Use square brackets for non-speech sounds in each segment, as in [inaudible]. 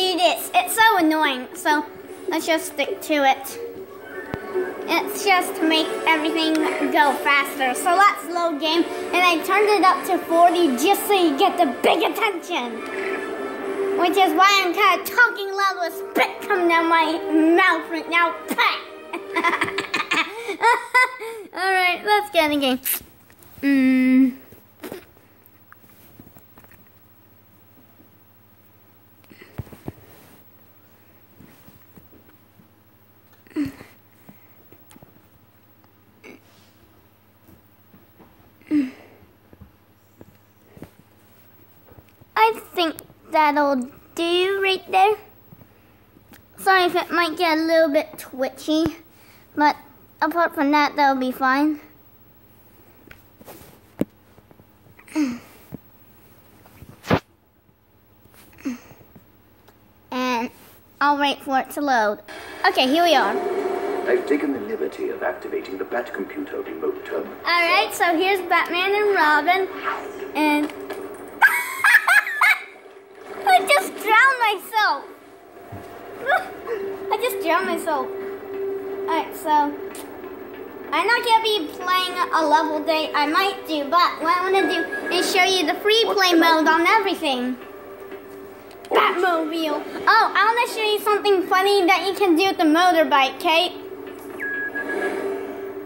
do this? It's so annoying, so let's just stick to it. It's just to make everything go faster. So let's load game, and I turned it up to 40 just so you get the big attention. Which is why I'm kind of talking loud with spit coming down my mouth right now. [laughs] Alright, let's get in the game. Mm. I think that'll do right there. Sorry if it might get a little bit twitchy, but apart from that, that'll be fine. And I'll wait for it to load. Okay, here we are. I've taken the liberty of activating the Bat computer remote terminal. Alright, so here's Batman and Robin. And I'm not gonna be playing a level day. I might do, but what I wanna do is show you the free play mode on everything. Batmobile. Oh, I wanna show you something funny that you can do with the motorbike, Kate.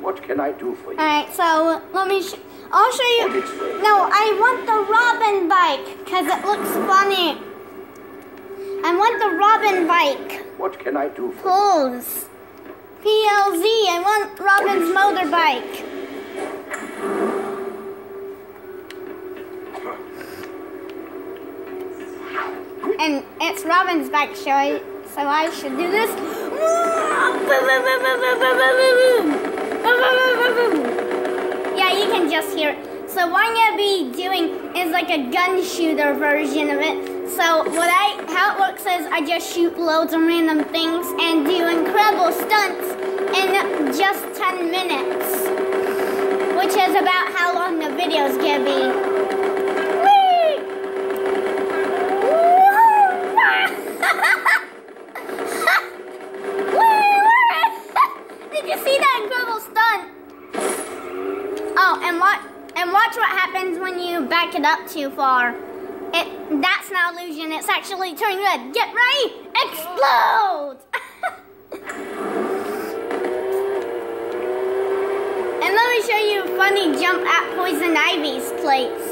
What can I do for you? Alright, so let me. Sh- I'll show you. No, I want the Robin bike because it looks funny. I want the Robin bike. What can I do for you? Pulls. PLZ. I want Robin's motorbike. And it's Robin's bike, so I, so I should do this. Yeah, you can just hear it. So what I'm gonna be doing is like a gun shooter version of it. So what I how it works is I just shoot loads of random things and do incredible stunts in just 10 minutes. Which is about how long the video's gonna be. Whee! [laughs] Did you see that incredible stunt? Oh, and what and watch what happens when you back it up too far. It that's not illusion, it's actually turning red. Get ready! Explode! Me show you a funny jump at Poison Ivy's place.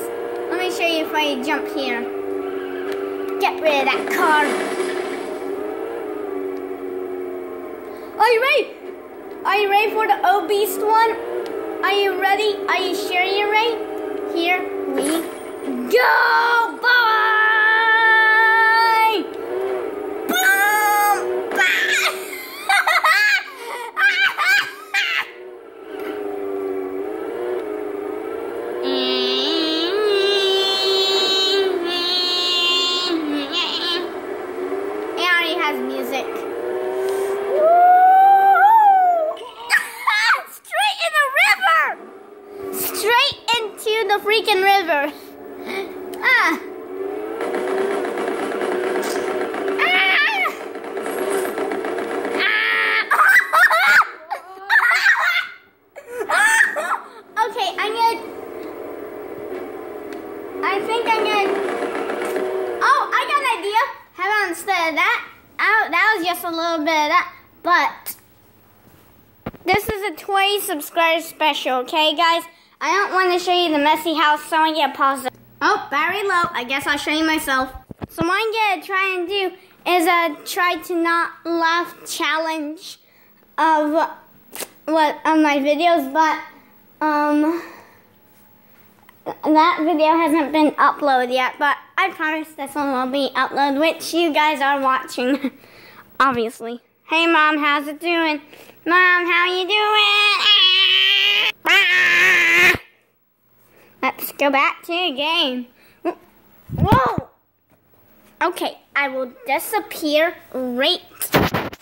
Let me show you if I jump here. Get rid of that car. Are you ready? Are you ready for the obese one? Are you ready? Are you sure you're ready? Here we go! Bye! About instead of that? Oh, that was just a little bit of that. But this is a 20 subscriber special, okay, guys? I don't want to show you the messy house, so I'm gonna pause it. Oh, battery low. I guess I'll show you myself. So what I'm gonna try and do is uh try to not laugh challenge of what of my videos, but um that video hasn't been uploaded yet, but I promise this one will be uploaded, which you guys are watching, [laughs] obviously. Hey, Mom, how's it doing? Mom, how you doing? Ah! Let's go back to the game. Whoa! Okay, I will disappear right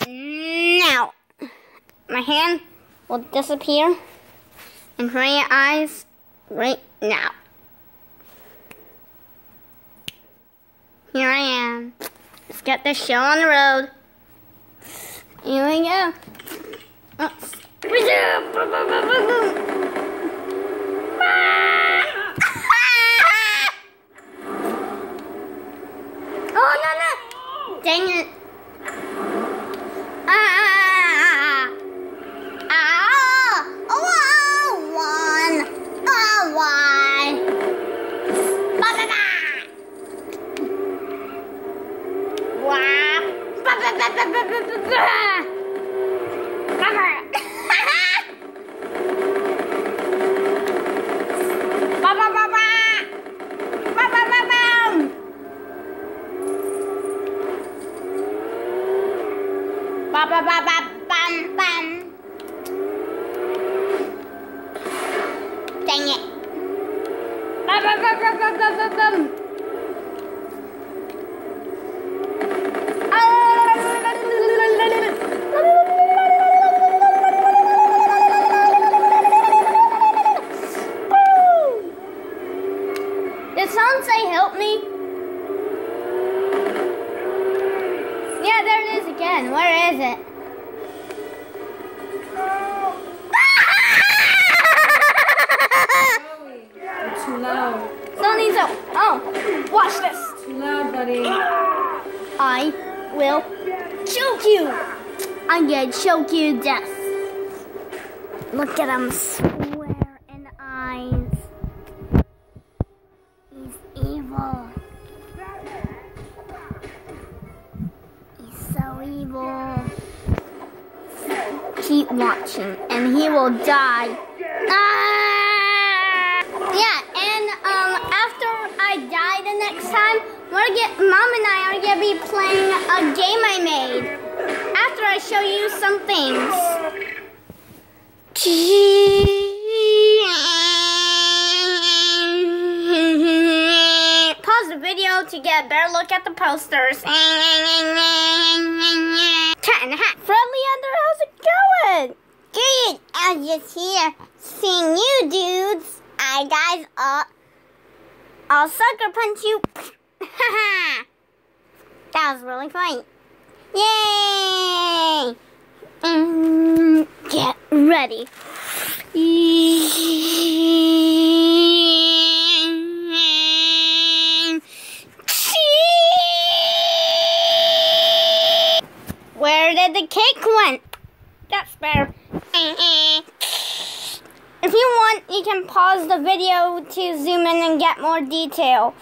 now. My hand will disappear in front of your eyes right now. Here I am. Let's get this show on the road. Here we go. Oops. Oh no no! Dang it! Ah! Ah! Oh! Ba ba ba! Wow! Ba ba ba ba ba ba ba ba! Ba ba! Ba ba ba ba! Ba ba ba ba! Ba ba ba ba bam bam. Dang it. Ba ba ba ba ba ba ba In the eyes. He's evil. He's so evil. Keep watching, and he will die. Ah! Yeah, and um, after I die the next time, we're get mom and I are gonna be playing a game I made. After I show you some things. [laughs] Pause the video to get a better look at the posters. [laughs] Cat in the hat. Friendly under, how's it going? Good. I'm just here seeing you dudes. I guys all I'll sucker punch you. [laughs] that was really funny. Yay! Mm, get ready. Where did the cake went? That's better. If you want, you can pause the video to zoom in and get more detail.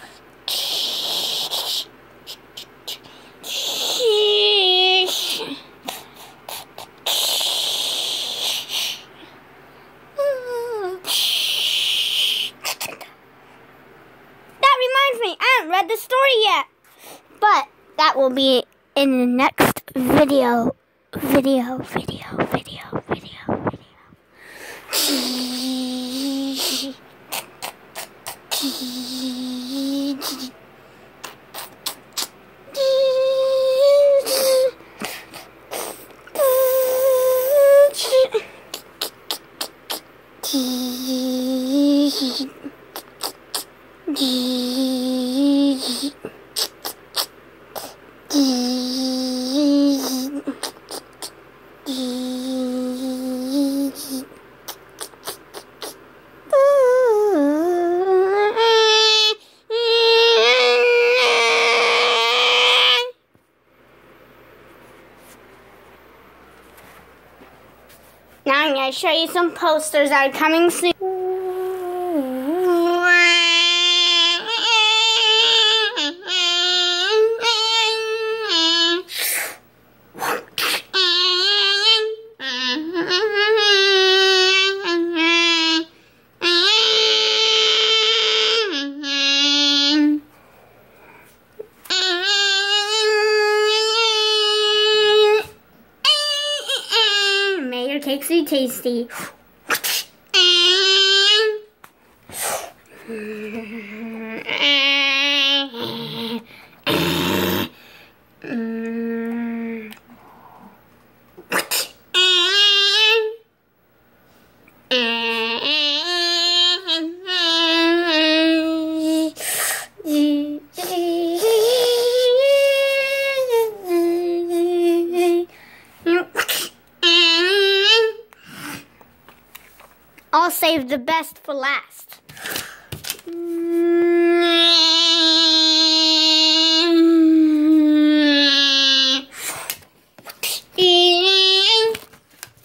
That reminds me, I haven't read the story yet. But that will be in the next video. Video, video, video, video, video. [laughs] Now I'm going to show you some posters that are coming soon. The best for last. [laughs]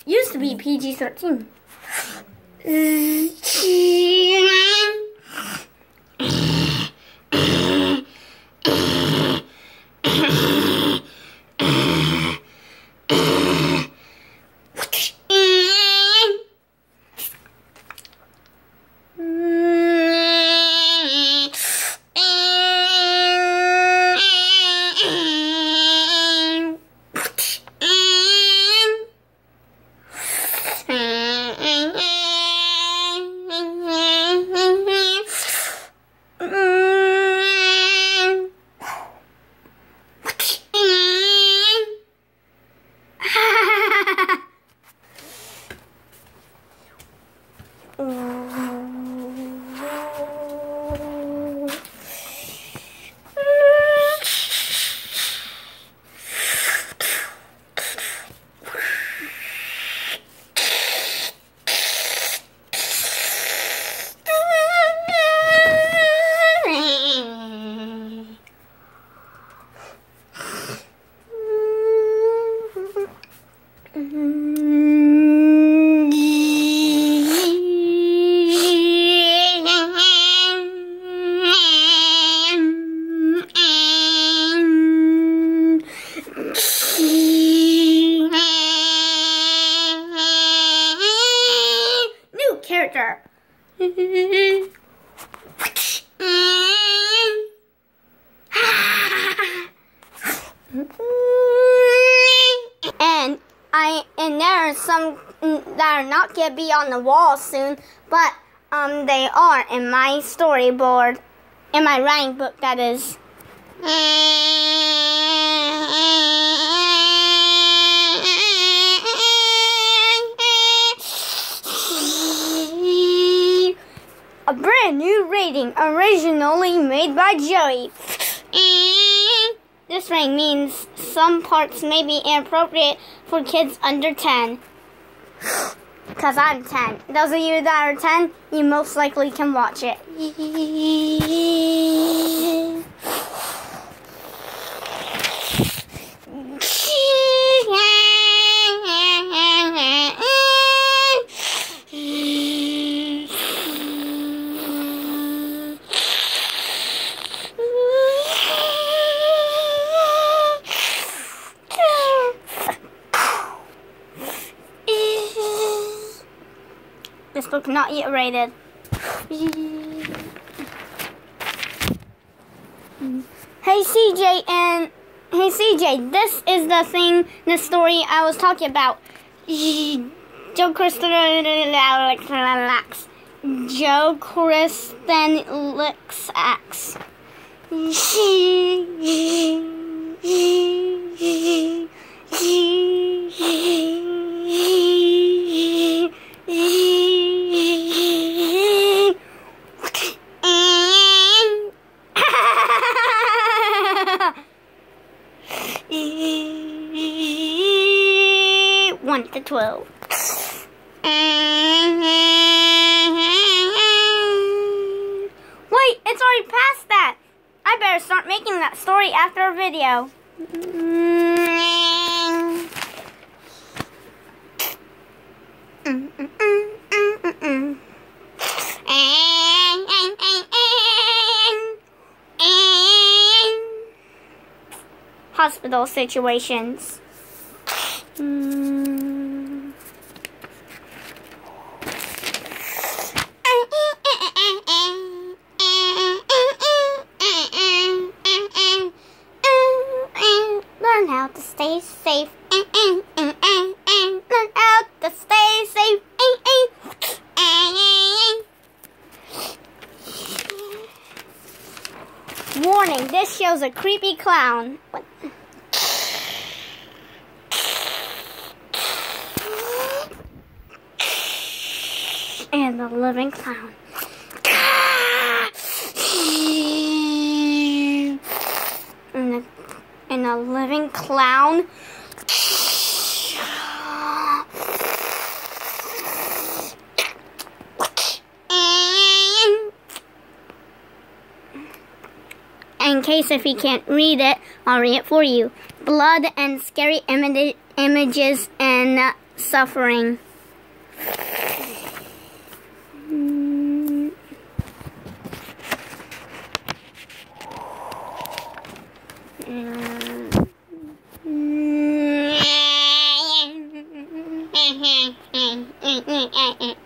Used to be PG 13. Be on the wall soon, but um they are in my storyboard, in my writing book. That is. A brand new rating, originally made by Joey. This rating means some parts may be inappropriate for kids under 10. Because I'm 10. Those of you that are 10, you most likely can watch it. [laughs] Hey CJ and hey CJ, this is the thing, the story I was talking about. Joe Kristen Alex. Joe Kristen Lix Axe. One Hospital situations. Learn how to stay safe. Learn how to stay safe. Warning, this shows a creepy clown. What? living clown. And a, and a living clown. in case if you can't read it, I'll read it for you. Blood and scary images and uh, suffering. Not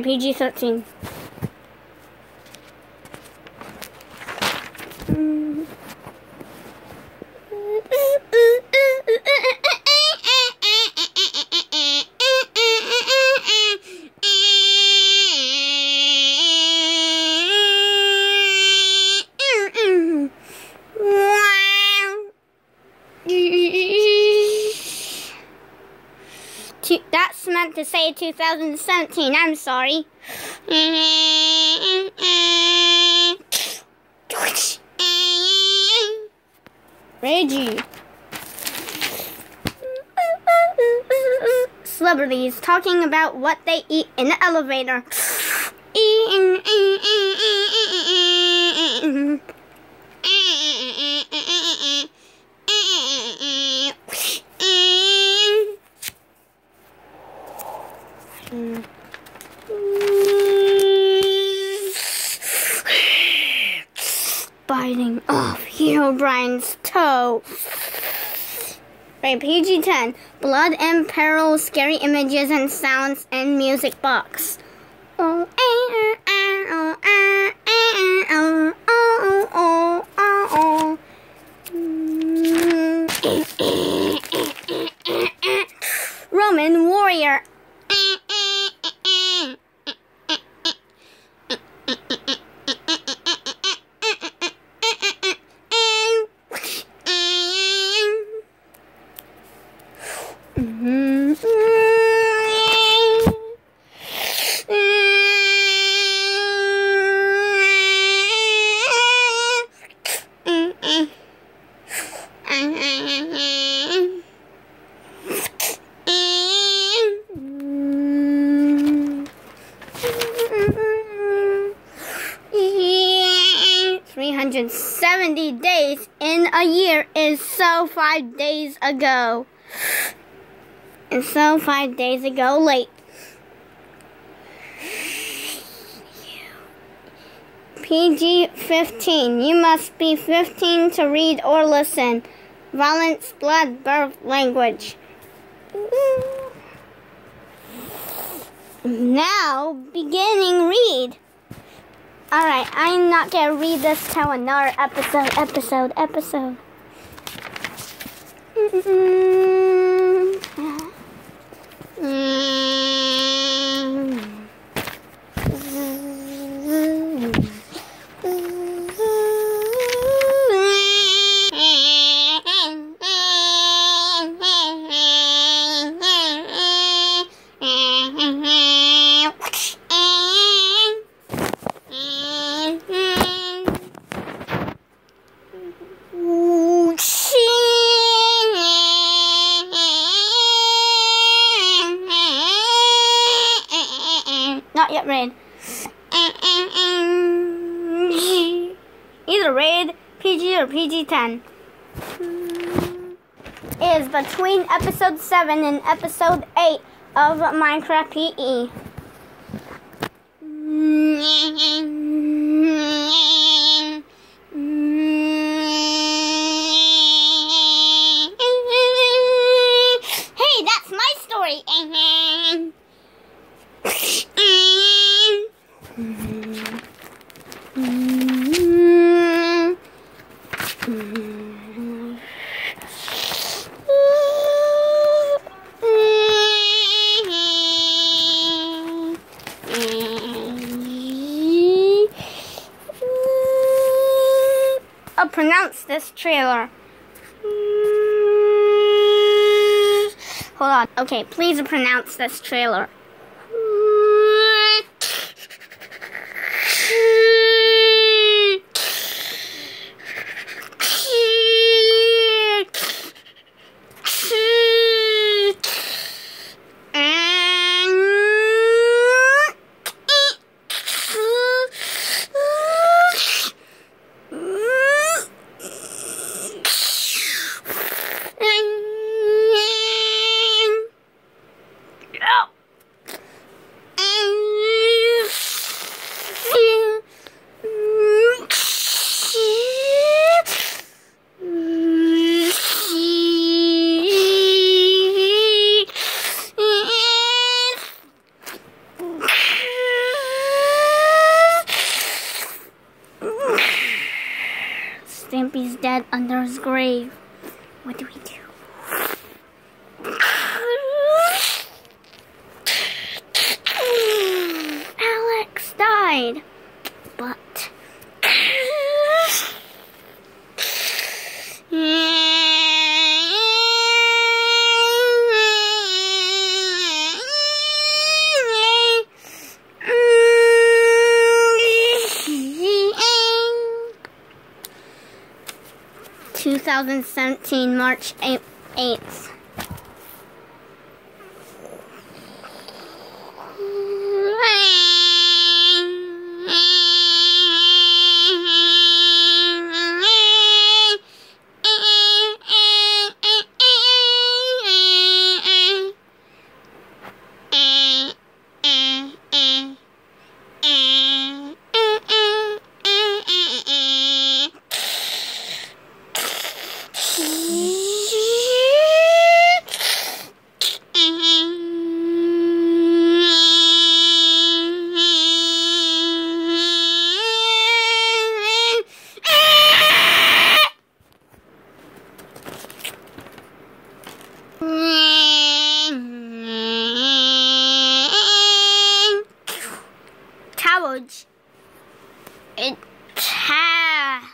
rated PG-13. 2017. I'm sorry. Reggie. Celebrities talking about what they eat in the elevator. Right, PG 10. Blood and peril, scary images and sounds, and music box. Roman warrior. Three hundred seventy days in a year is so five days ago. And so five days ago late. PG 15. You must be 15 to read or listen. Violence, blood, birth, language. Now, beginning read. Alright, I'm not gonna read this till another episode, episode, episode. Not episode 8 of Minecraft PE. This trailer. Hold on. Okay, please pronounce this trailer. 2017, March 8th. college. It ta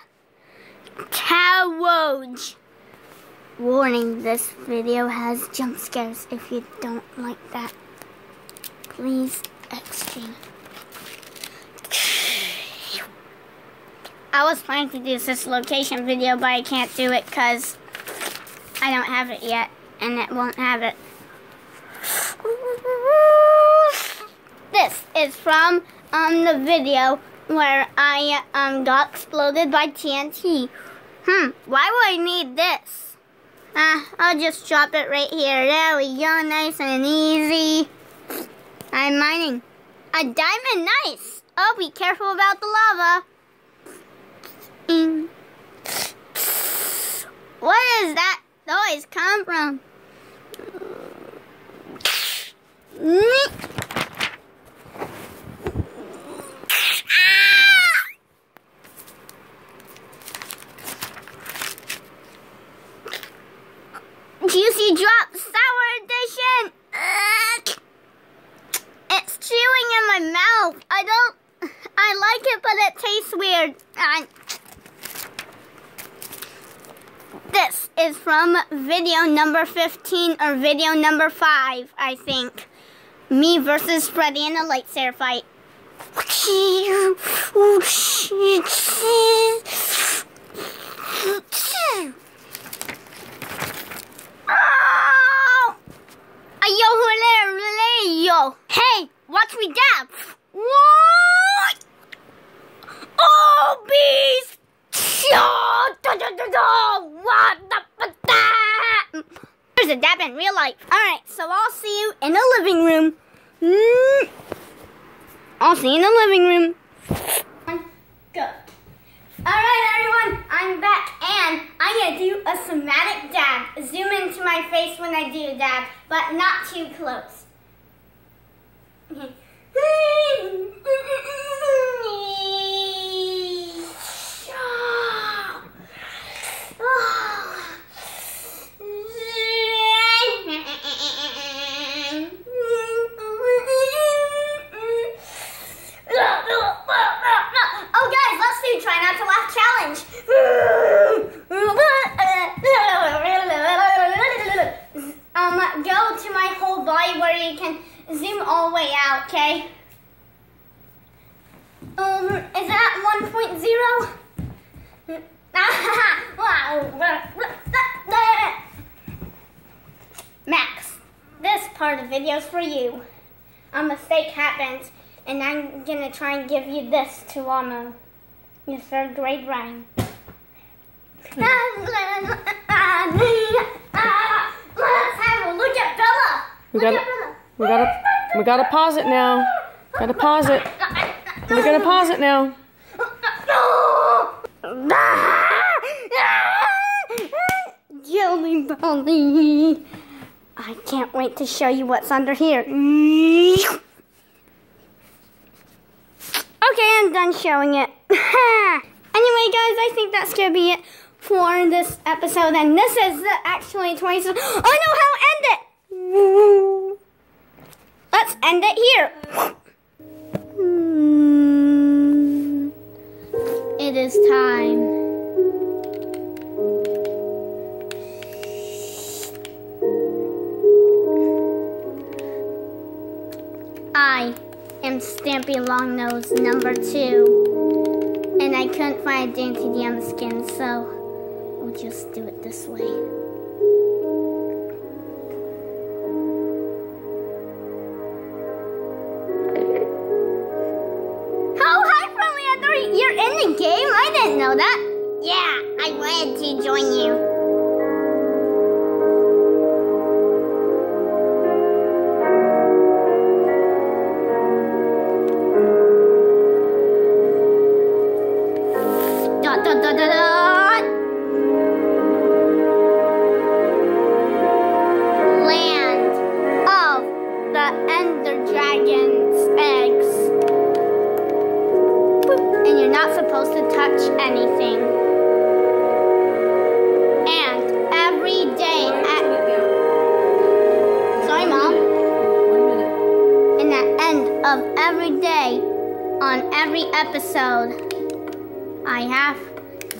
Warning, this video has jump scares. If you don't like that, please extreme. I was planning to do this location video, but I can't do it because I don't have it yet, and it won't have it. This is from um the video where I um got exploded by TNT. Hmm, why would I need this? Uh, I'll just drop it right here. There we go, nice and easy. I'm mining. A diamond, nice. Oh, be careful about the lava. Where does that noise come from? Juicy Drop Sour Edition! Ugh. It's chewing in my mouth. I don't. I like it, but it tastes weird. I, this is from video number 15 or video number 5, I think. Me versus Freddy in a lightsaber fight. [laughs] Oh! Ayo, yo. Hey, watch me dab. What? Oh, beast! Da, da, da, da. What the da. There's a dab in real life. Alright, so I'll see you in the living room. Mm. I'll see you in the living room. Go. Alright, everyone, I'm back and I'm gonna do a somatic dab. Zoom into my face when I do a dab, but not too close. [laughs] [laughs] Oh, guys, let's do try not to laugh challenge. Um, go to my whole body where you can zoom all the way out, okay? Um, is that 1.0? [laughs] Max, this part of the video is for you. A mistake happened, and I'm gonna try and give you this to Lamo. Your third grade rhyme. Let's have a look at Bella. We gotta, we gotta, we gotta pause it now. Gotta pause it. We're gonna pause it now. Jelly Belly. I can't wait to show you what's under here. Okay, I'm done showing it. [laughs] anyway, guys, I think that's gonna be it for this episode, and this is the actually 20. I know how to end it. Let's end it here. Hmm. It is time. I am Stampy Longnose number two, and I couldn't find a DanTDM skin, so we'll just do it this way.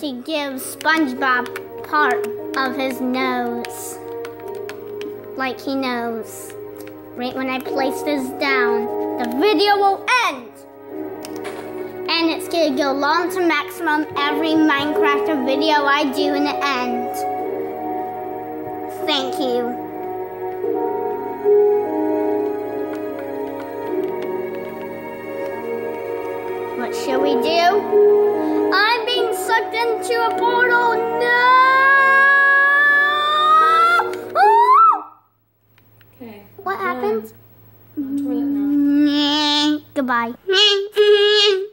To give SpongeBob part of his nose. Like he knows. Right when I place this down, the video will end. And it's gonna go long to maximum every Minecraft video I do in the end. Thank you. What shall we do? Sucked into a portal. No! Oh! Okay. What? Toilet now. Goodbye. [laughs]